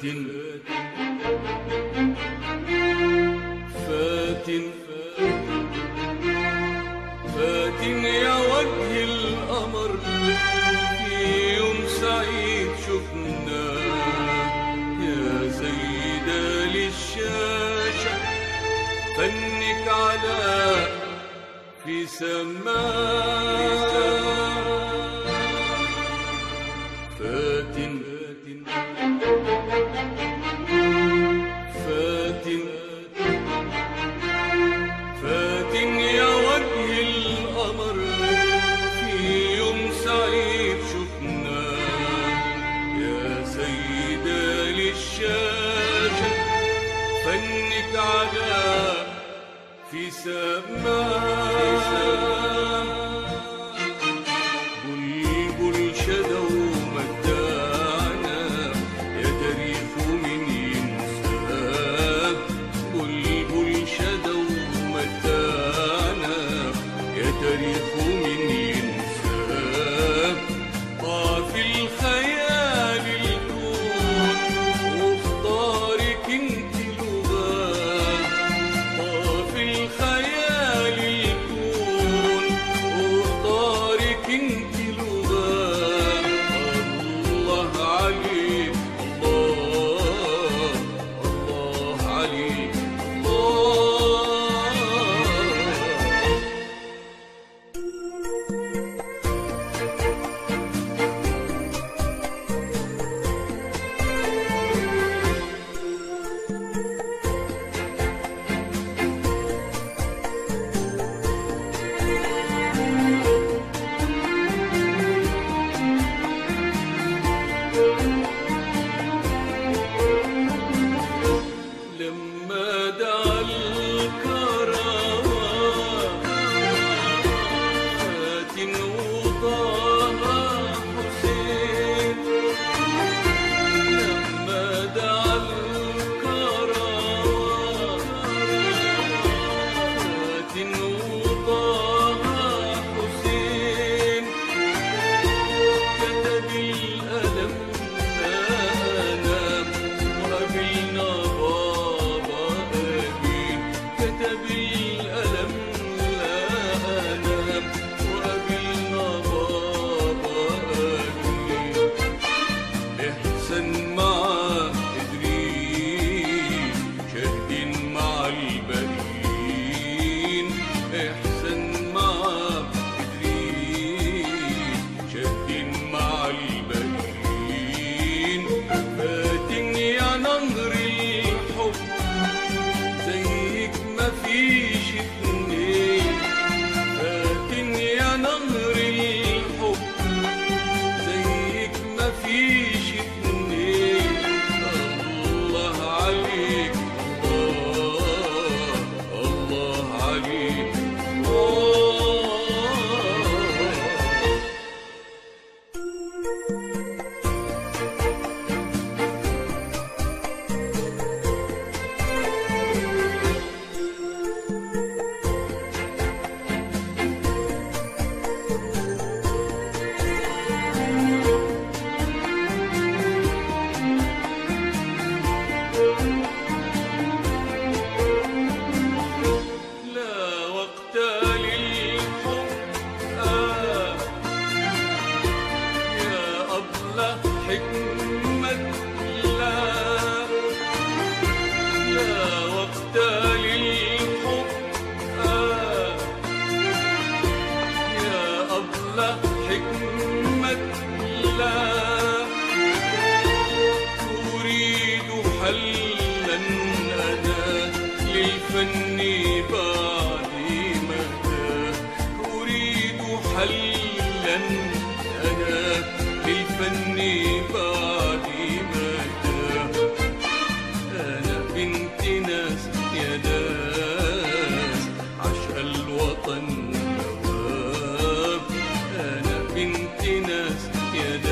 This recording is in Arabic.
فاتن. فاتن. فاتن يا وجه القمر. في يوم سعيد شفنا يا زيدة للشاشة. فنك على في سماك في سماء, في سماء حسن ما احسن ما قدرين شاهدين مع الباقيين فاتن يا نهر الحب زيك ما اتنين الفن بعد مهدا أريد حلا أنا للفن بعد مهدا أنا بنت ناس يا ناس عشق الوطن نواب. أنا بنت ناس يا ناس.